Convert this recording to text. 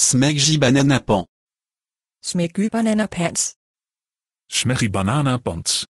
Smeggy banana pan. Smeggy banana pants. Smeggy banana pants.